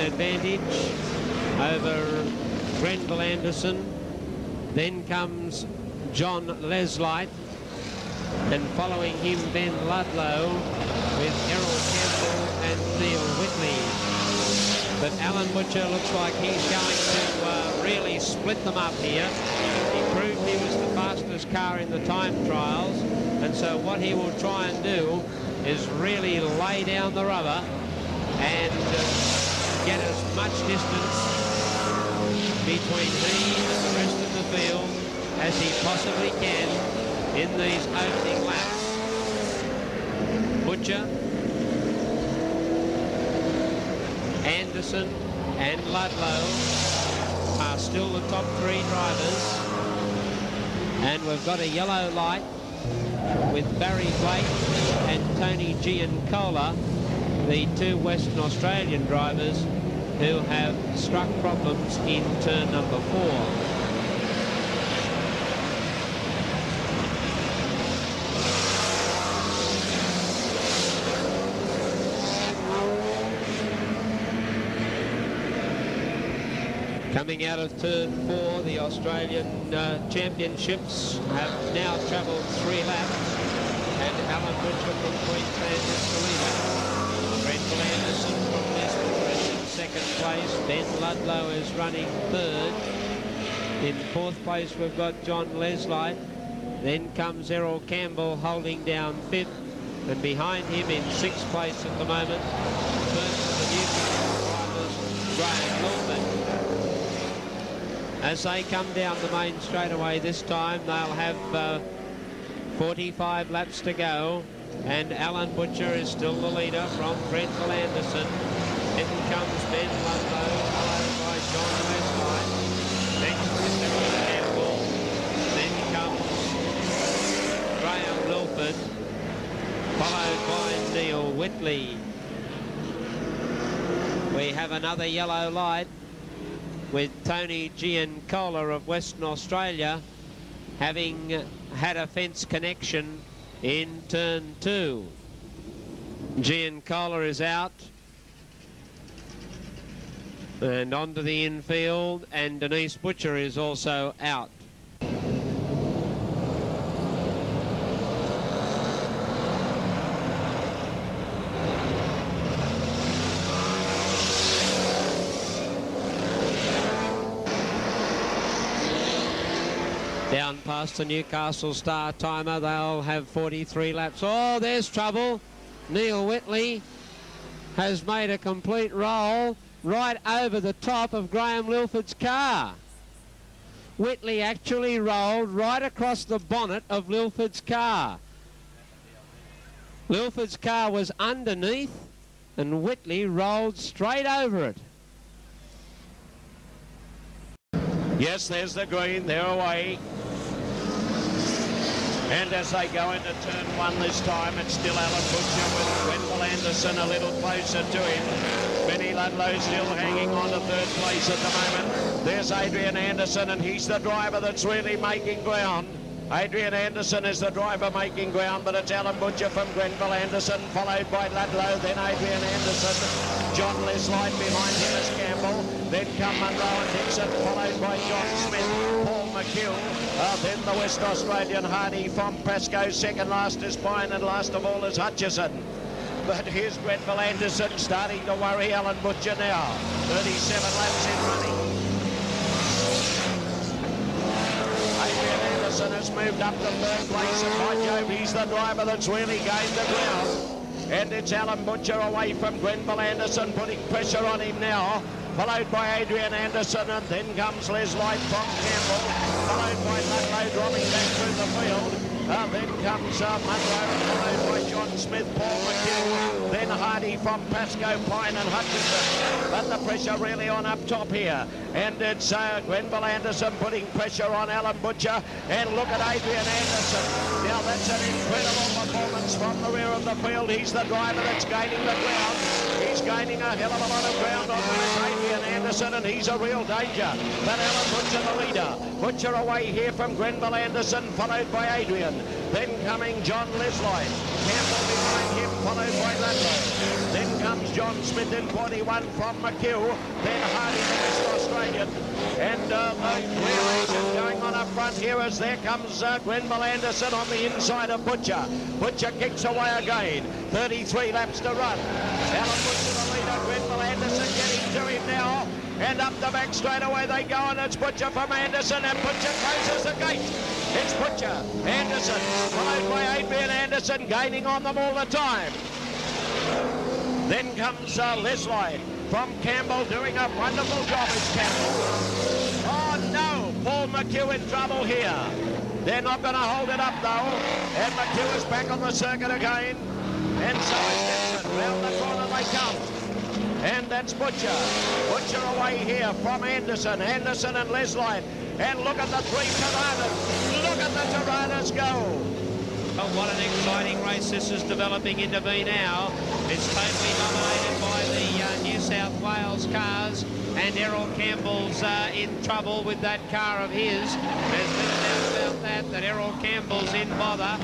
an advantage over Grenville Anderson. Then comes John Leslight. And following him, Ben Ludlow with Errol Campbell and Neil Whitley. But Allan Butcher looks like he's going to uh, really split them up here. He proved he was the fastest car in the time trials. And so what he will try and do is really lay down the rubber and uh, get as much distance between he and the rest of the field as he possibly can in these opening laps. Butcher, Anderson and Ludlow are still the top three drivers. And we've got a yellow light with Barry Blake and Tony Giancola, the two Western Australian drivers who have struck problems in turn number four. Coming out of turn four, the Australian uh, Championships have now travelled three laps, and Allan Butcher from Queensland is the. Anderson from is in second place. Ben Ludlow is running third. In fourth place, we've got John Leslight. Then comes Errol Campbell holding down fifth, and behind him in sixth place at the moment, first of the drivers, Graham. As they come down the main straightaway this time, they'll have uh, 45 laps to go. And Allan Butcher is still the leader from Grenville Anderson. In comes Ben Ludlow, followed by John Leslight. Campbell. Then comes Graham Milford, followed by Neil Whitley. We have another yellow light with Tony Giancola of Western Australia having had a fence connection in turn two. Giancola is out and onto the infield and Denise Butcher is also out. Down past the Newcastle Star timer, they'll have 43 laps. Oh, there's trouble. Neil Whitley has made a complete roll right over the top of Graham Lilford's car. Whitley actually rolled right across the bonnet of Lilford's car. Lilford's car was underneath and Whitley rolled straight over it. Yes, there's the green. They're away. And as they go into turn one this time, it's still Allan Butcher with Grenville Anderson a little closer to him. Benny Ludlow still hanging on to third place at the moment. There's Adrian Anderson, and he's the driver that's really making ground. Adrian Anderson is the driver making ground, but it's Allan Butcher from Grenville Anderson, followed by Ludlow, then Adrian Anderson. John Leslight behind him is Campbell. Then come Munro and Dixon, followed by John Smith, Paul McHugh. Uh, then the West Australian Hardy from Pascoe. Second last is Pine, and last of all is Hutchison. But here's Grenville Anderson starting to worry Allan Butcher now. 37 laps in running. Adrian Anderson has moved up to third place, and by Jove, he's the driver that's really gained the ground. And it's Allan Butcher away from Grenville Anderson, putting pressure on him now. Followed by Adrian Anderson, and then comes Leslight from Campbell. Followed by Ludlow dropping back through the field. Uh, then comes uh, Munro, followed by John Smith, Paul McHugh, then Hardy from Pasco Pine and Hutchinson. But the pressure really on up top here. And it's uh, Grenville Anderson putting pressure on Allan Butcher. And look at Adrian Anderson. Now that's an incredible performance from the rear of the field. He's the driver that's gaining the ground. He's gaining a hell of a lot of ground on Adrian Anderson, and he's a real danger. But Allan Butcher the leader. Butcher away here from Grenville Anderson, followed by Adrian. Then coming John Leslight. Campbell behind him, followed by Ludlow. Then comes John Smith in 41 from McHugh. Then Hardy, the Australian. And uh, the clearation going on up front here as there comes uh, Anderson on the inside of Butcher. Butcher kicks away again. 33 laps to run. Allan Butcher the leader. Grenville Anderson getting to him now. And up the back straight away they go, and it's Butcher from Anderson, and Butcher closes the gate. It's Butcher, Anderson, followed by Adrian Anderson, gaining on them all the time. Then comes uh, Leslight from Campbell doing a wonderful job as Campbell. McHugh in trouble here. They're not going to hold it up though. And McHugh is back on the circuit again. And so is Gibson. Round the corner they come. And that's Butcher. Butcher away here from Anderson. Anderson and Leslight. And look at the three Toranas. Look at the Toranas go. Oh, what an exciting race this is developing into be now. It's totally dominated by the uh, New South Wales cars and Errol Campbell's uh, in trouble with that car of his. There's been a doubt about that, that Errol Campbell's in bother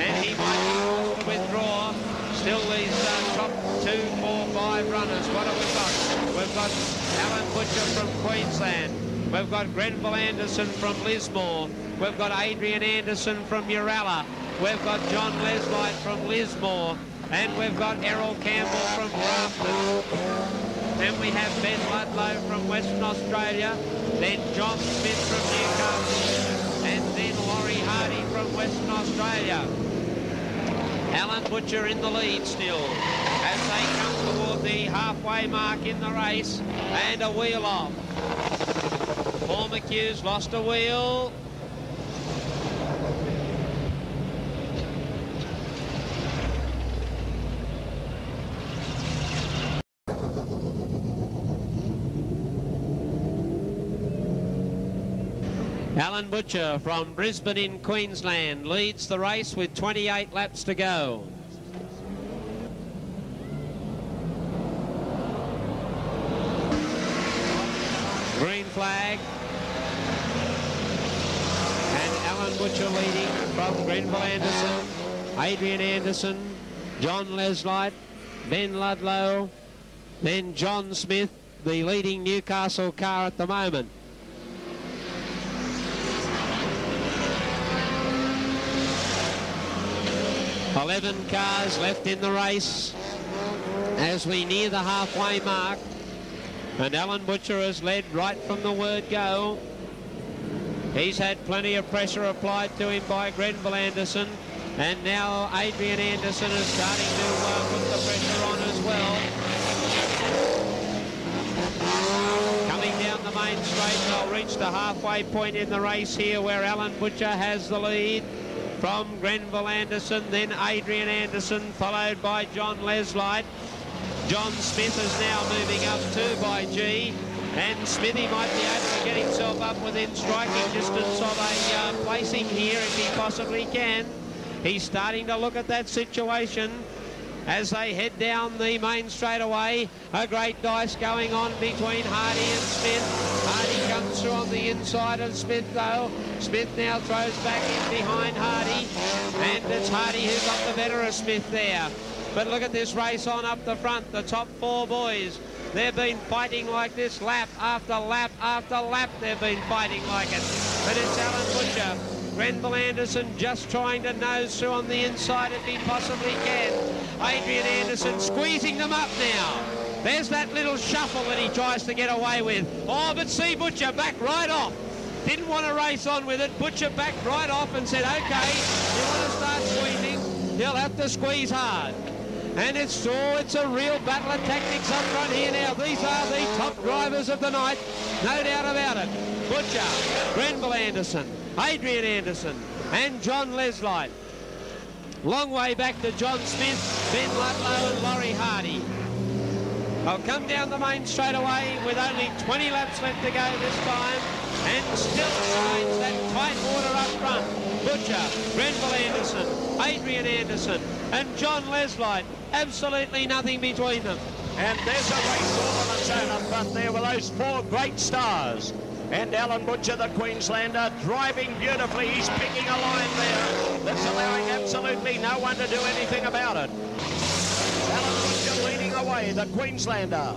and he might be withdraw. Still these uh, top two, four, five runners. What have we got? We've got Allan Butcher from Queensland. We've got Grenville Anderson from Lismore. We've got Adrian Anderson from Uralla. We've got John Leslight from Lismore. And we've got Errol Campbell from Grafton. Then we have Ben Ludlow from Western Australia. Then John Smith from Newcastle. And then Laurie Hardy from Western Australia. Allan Butcher in the lead still as they come toward the halfway mark in the race and a wheel off. Paul McHugh's lost a wheel. Butcher from Brisbane in Queensland leads the race with 28 laps to go. Green flag. And Allan Butcher leading from Grenville Anderson, Adrian Anderson, John Leslight, Ben Ludlow, then John Smith, the leading Newcastle car at the moment. Eleven cars left in the race as we near the halfway mark. And Allan Butcher has led right from the word go. He's had plenty of pressure applied to him by Grenville Anderson. And now Adrian Anderson is starting to uh, put the pressure on as well. Coming down the main straight, they'll reach the halfway point in the race here where Allan Butcher has the lead from Grenville Anderson, then Adrian Anderson, followed by John Leslight. John Smith is now moving up too by G. And Smithy might be able to get himself up within striking distance of a uh, placing here if he possibly can. He's starting to look at that situation as they head down the main straightaway. A great dice going on between Hardy and Smith. Hardy on the inside of Smith though. Smith now throws back in behind Hardy. And it's Hardy who got the better of Smith there. But look at this race on up the front, the top four boys. They've been fighting like this lap after lap after lap. They've been fighting like it. But it's Allan Butcher. Grenville Anderson just trying to nose through on the inside if he possibly can. Adrian Anderson squeezing them up now. There's that little shuffle that he tries to get away with. Oh, but see Butcher back right off. Didn't want to race on with it. Butcher back right off and said, okay, you want to start squeezing, you'll have to squeeze hard. And it's oh, it's a real battle of tactics up front here now. These are the top drivers of the night, no doubt about it. Butcher, Grenville Anderson, Adrian Anderson, and John Leslight. Long way back to John Smith, Ben Ludlow and Laurie Hardy. I'll come down the main straight away with only 20 laps left to go this time. And still remains that tight order up front. Butcher, Grenville Anderson, Adrian Anderson, and John Leslight. Absolutely nothing between them. And there's a race all on its own up front there with those four great stars. And Allan Butcher, the Queenslander, driving beautifully. He's picking a line there that's allowing absolutely no one to do anything about it. The Queenslander.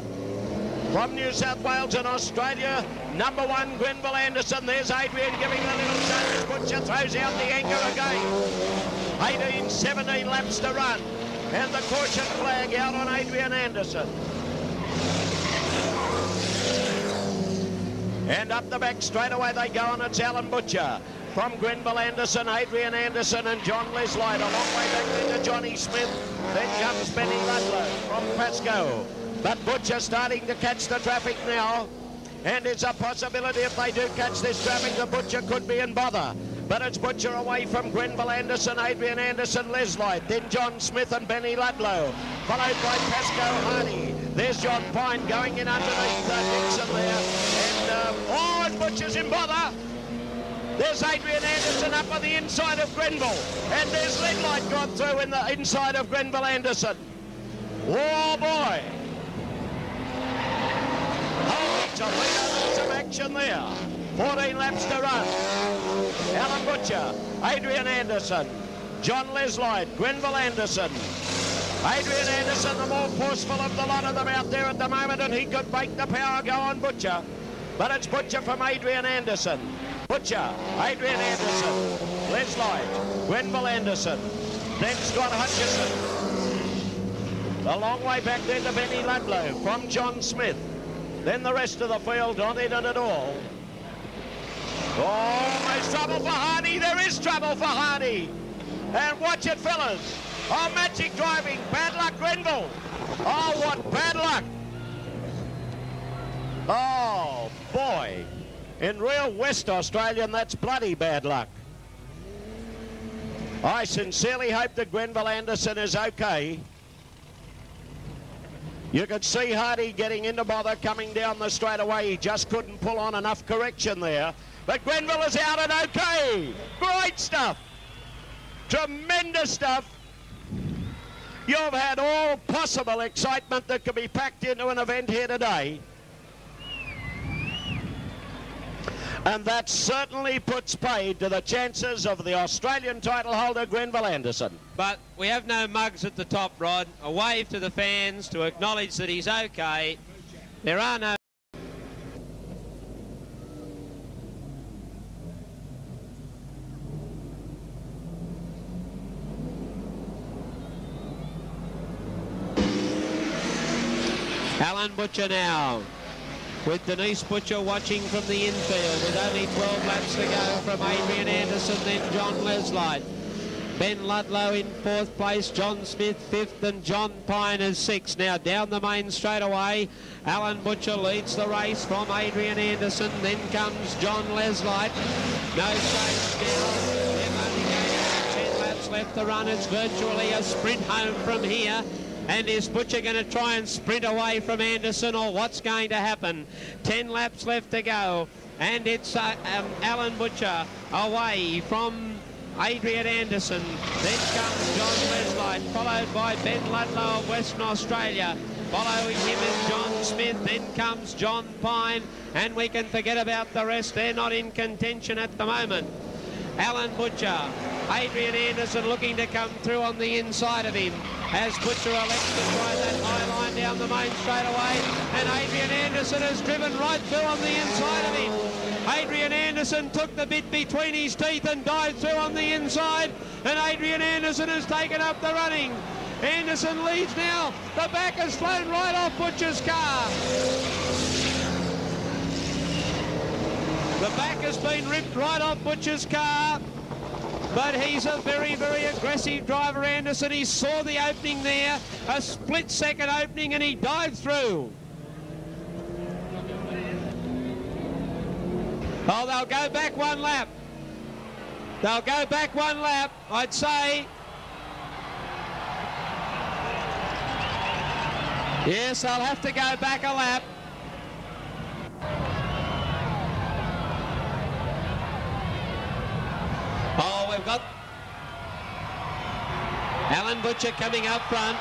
From New South Wales and Australia, number one, Grenville Anderson. There's Adrian giving a little shove. Butcher throws out the anchor again. 18, 17 laps to run. And the caution flag out on Adrian Anderson. And up the back straight away they go, and it's Allan Butcher. From Grenville Anderson, Adrian Anderson and John Leslight. A long way back then to Johnny Smith. Then comes Benny Ludlow from Pasco. But Butcher starting to catch the traffic now. And it's a possibility if they do catch this traffic, the Butcher could be in bother. But it's Butcher away from Grenville Anderson, Adrian Anderson, Leslight. Then John Smith and Benny Ludlow. Followed by Pasco Hardy. There's John Pine going in underneath uh, Dixon there. And, uh, oh, and Butcher's in bother. There's Adrian Anderson up on the inside of Grenville. And there's Leslight gone through in the inside of Grenville Anderson. Oh, boy. Oh, it's a. Some action there. 14 laps to run. Allan Butcher, Adrian Anderson, John Leslight, Grenville Anderson. Adrian Anderson, the more forceful of the lot of them out there at the moment, and he could make the power go on Butcher. But it's Butcher from Adrian Anderson. Butcher, Adrian Anderson, Leslight, Grenville Anderson, then Scott Hutchison. A long way back then to Benny Ludlow from John Smith. Then the rest of the field not in it at all. Oh, there's trouble for Hardy. There is trouble for Hardy. And watch it, fellas. Oh, magic driving. Bad luck, Grenville. Oh, what bad luck. Oh, boy. In real West Australian, that's bloody bad luck. I sincerely hope that Grenville Anderson is okay. You could see Hardy getting into bother coming down the straightaway. He just couldn't pull on enough correction there. But Grenville is out and okay. Great stuff. Tremendous stuff. You've had all possible excitement that could be packed into an event here today. And that certainly puts paid to the chances of the Australian title holder, Grenville Anderson. But we have no mugs at the top, Rod. A wave to the fans to acknowledge that he's okay. There are no... Allan Butcher now with Denise Butcher watching from the infield with only 12 laps to go from Adrian Anderson, then John Leslight. Ben Ludlow in fourth place, John Smith fifth, and John Pine is sixth. Now down the main straight away, Allan Butcher leads the race from Adrian Anderson. Then comes John Leslight. No change down. Left to run. It's virtually a sprint home from here. And is Butcher going to try and sprint away from Anderson or what's going to happen? Ten laps left to go. And it's uh, um, Allan Butcher away from Adrian Anderson. Then comes John Leslight, followed by Ben Ludlow of Western Australia. Following him is John Smith. Then comes John Pine. And we can forget about the rest. They're not in contention at the moment. Allan Butcher. Adrian Anderson looking to come through on the inside of him as Butcher elects to try that high line down the main straight away. And Adrian Anderson has driven right through on the inside of him. Adrian Anderson took the bit between his teeth and dived through on the inside. And Adrian Anderson has taken up the running. Anderson leads now. The back has flown right off Butcher's car. Back has been ripped right off Butcher's car. But he's a very, very aggressive driver, Anderson. He saw the opening there, a split second opening, and he dived through. Oh, they'll go back one lap. They'll go back one lap, I'd say. Yes, they'll have to go back a lap. Allan Butcher coming out front.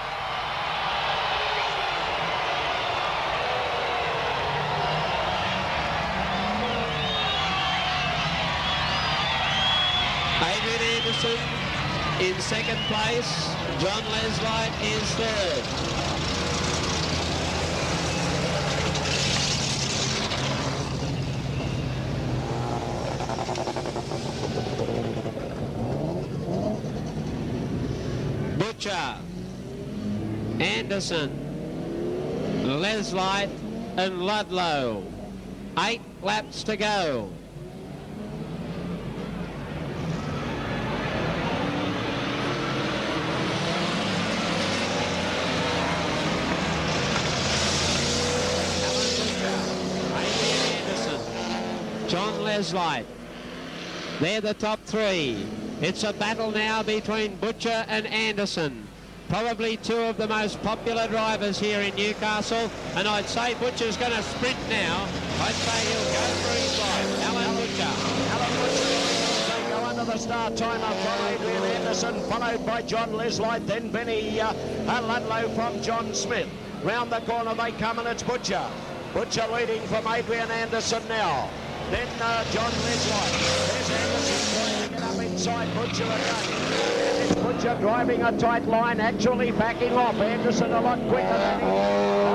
Adrian Anderson in second place. John Leslight is third. Butcher, Anderson, Leslight and Ludlow. Eight laps to go. John Leslight. They're the top three. It's a battle now between Butcher and Anderson. Probably two of the most popular drivers here in Newcastle. And I'd say Butcher's going to sprint now. I'd say he'll go for his life. Allan Butcher. Allan Butcher, they go under the start timer from Adrian Anderson, followed by John Leslight, then Benny uh, Ludlow from John Smith. Round the corner they come and it's Butcher. Butcher leading from Adrian Anderson now. Then uh, John Leslight. There's Anderson inside Butcher again. Butcher driving a tight line, actually backing off. Anderson a lot quicker than him.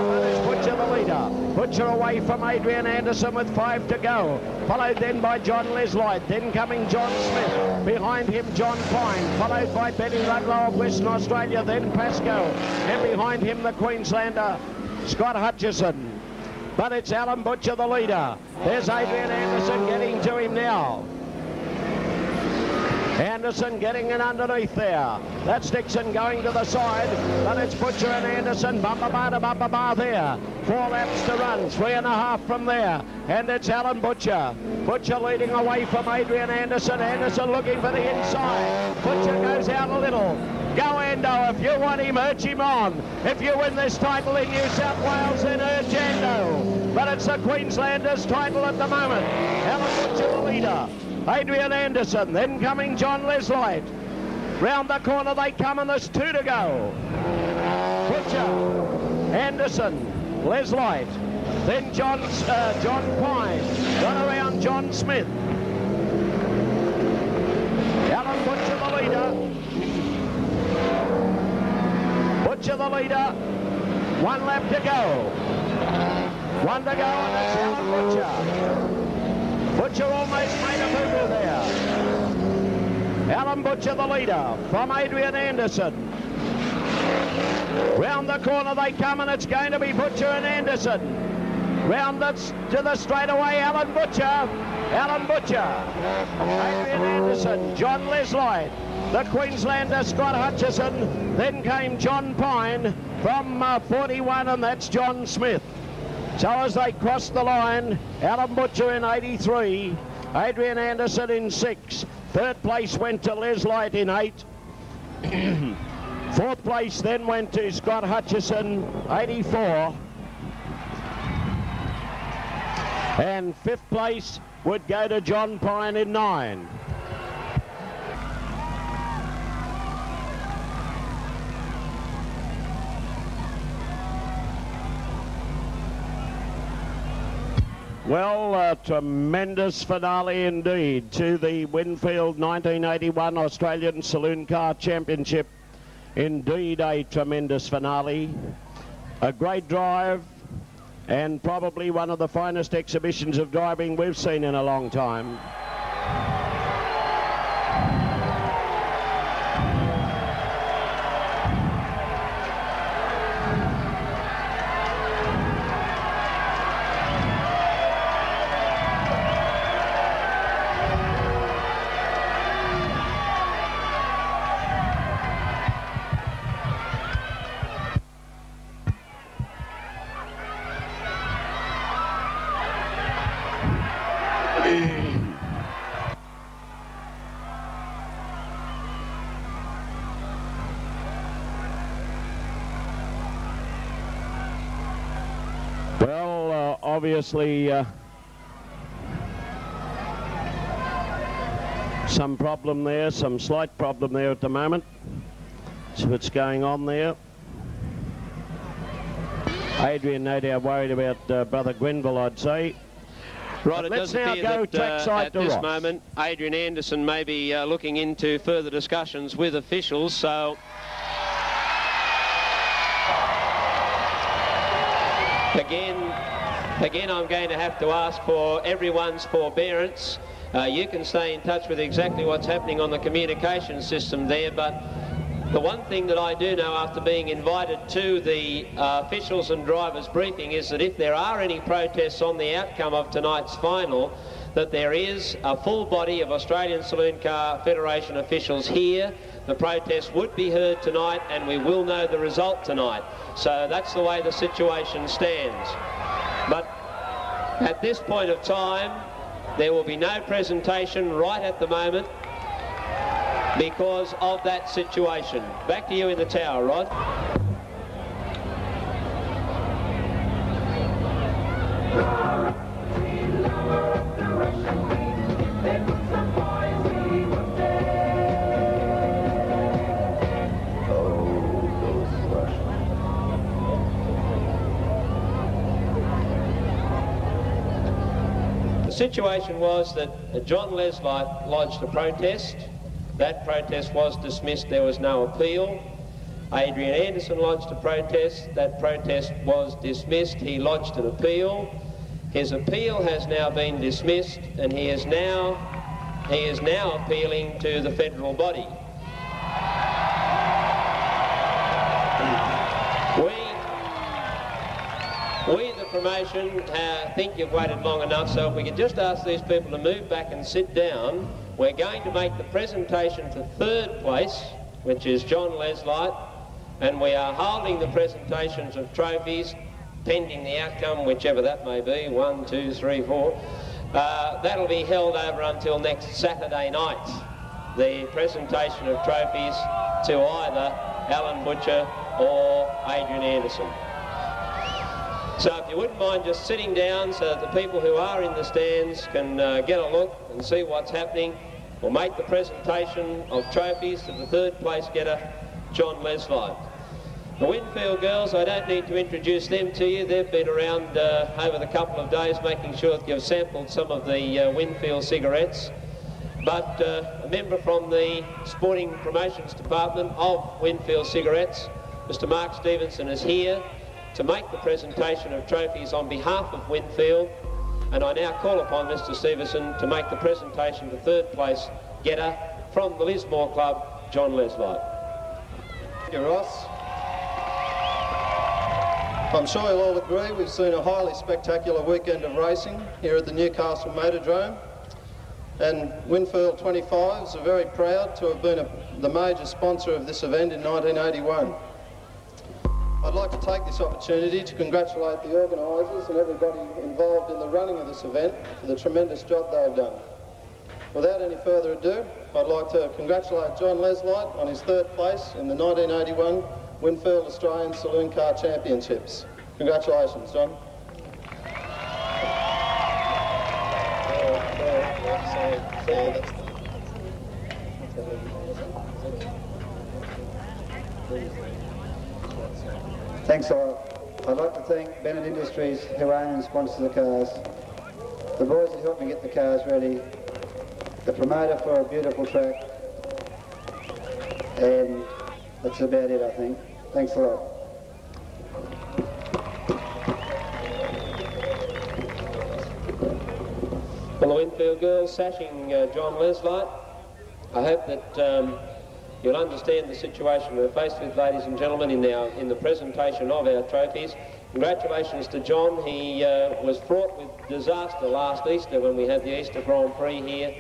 But Butcher the leader. Butcher away from Adrian Anderson with five to go. Followed then by John Leslight. Then coming John Smith. Behind him John Pine. Followed by Benny Ludlow of Western Australia. Then Pasco. And behind him the Queenslander Scott Hutchison. But it's Allan Butcher the leader. There's Adrian Anderson getting to him now. Anderson getting in underneath there. That's Dixon going to the side, but it's Butcher and Anderson, bumper bar to bumper bar there. Four laps to run, three and a half from there, and it's Allan Butcher. Butcher leading away from Adrian Anderson. Anderson looking for the inside. Butcher goes out a little. Go Endo, if you want him, urge him on. If you win this title in New South Wales, then urge Endo. But it's the Queenslanders title at the moment. Allan Butcher the leader. Adrian Anderson, then coming John Leslight. Round the corner they come and there's two to go. Butcher, Anderson, Leslight, then John, uh, John Pine, got around John Smith. Allan Butcher the leader. Butcher the leader. One lap to go. One to go and it's Allan Butcher. Butcher almost made a boo there. Allan Butcher the leader from Adrian Anderson. Round the corner they come and it's going to be Butcher and Anderson. Round the, to the straightaway, Allan Butcher. Allan Butcher. Adrian Anderson. John Leslight. The Queenslander Scott Hutchison. Then came John Pine from uh, 41 and that's John Smith. So as they crossed the line, Allan Butcher in 83, Adrian Anderson in six. Third place went to Leslight in eight. Fourth place then went to Scott Hutchison, 84. And fifth place would go to John Pine in nine. Well, a tremendous finale indeed to the Winfield 1981 Australian Saloon Car Championship. Indeed, a tremendous finale. A great drive and probably one of the finest exhibitions of driving we've seen in a long time. Obviously, uh, some problem there, some slight problem there at the moment. That's what's going on there. Adrian, no doubt worried about uh, brother Grenville, I'd say. Right, it Let's does now appear go that uh, at to this Ross. moment, Adrian Anderson may be uh, looking into further discussions with officials. So again, again, I'm going to have to ask for everyone's forbearance. Uh, you can stay in touch with exactly what's happening on the communication system there, but the one thing that I do know after being invited to the uh, officials and drivers briefing is that if there are any protests on the outcome of tonight's final, that there is a full body of Australian Saloon Car Federation officials here. The protest would be heard tonight and we will know the result tonight. So that's the way the situation stands. But at this point of time, there will be no presentation right at the moment because of that situation. Back to you in the tower, Rod. Situation was that John Leslight lodged a protest. That protest was dismissed. There was no appeal. Adrian Anderson lodged a protest. That protest was dismissed. He lodged an appeal. His appeal has now been dismissed, and he is now he is now appealing to the federal body. We we, the promotion, uh, think you've waited long enough, so if we could just ask these people to move back and sit down, we're going to make the presentation to third place, which is John Leslight, and we are holding the presentations of trophies, pending the outcome, whichever that may be, one, two, three, four. Uh, that'll be held over until next Saturday night, the presentation of trophies to either Allan Butcher or Adrian Anderson. So if you wouldn't mind just sitting down so that the people who are in the stands can uh, get a look and see what's happening, we'll make the presentation of trophies to the third place getter, John Leslight. The Winfield girls, I don't need to introduce them to you. They've been around uh, over the couple of days making sure that you've sampled some of the uh, Winfield cigarettes. But uh, a member from the Sporting Promotions Department of Winfield Cigarettes, Mr Mark Stevenson, is here to make the presentation of trophies on behalf of Winfield. And I now call upon Mr Stevenson to make the presentation to third place getter from the Lismore Club, John Leslight. Thank you, Ross. I'm sure you'll all agree we've seen a highly spectacular weekend of racing here at the Newcastle Motordrome. And Winfield 25s are very proud to have been a, the major sponsor of this event in 1981. I'd like to take this opportunity to congratulate the organisers and everybody involved in the running of this event for the tremendous job they've done. Without any further ado, I'd like to congratulate John Leslight on his third place in the 1981 Winfield Australian Saloon Car Championships. Congratulations, John. Oh, oh, oh, Thanks a lot. I'd like to thank Bennett Industries who own and sponsor the cars, the boys who helped me get the cars ready, the promoter for a beautiful track, and that's about it I think. Thanks a lot. Well, the Winfield girls sashing uh, John Leslight. I hope that um, you'll understand the situation we're faced with, ladies and gentlemen, in, our, in the presentation of our trophies. Congratulations to John. He uh, was fraught with disaster last Easter when we had the Easter Grand Prix here.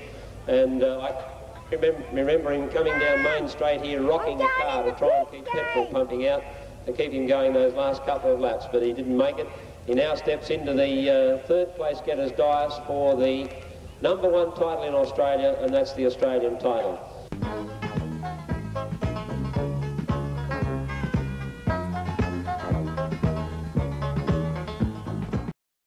And uh, I remember, remember him coming down Main Street here, rocking the car to try and keep petrol pumping out to keep him going those last couple of laps, but he didn't make it. He now steps into the uh, third place getter's dais for the number one title in Australia, and that's the Australian title.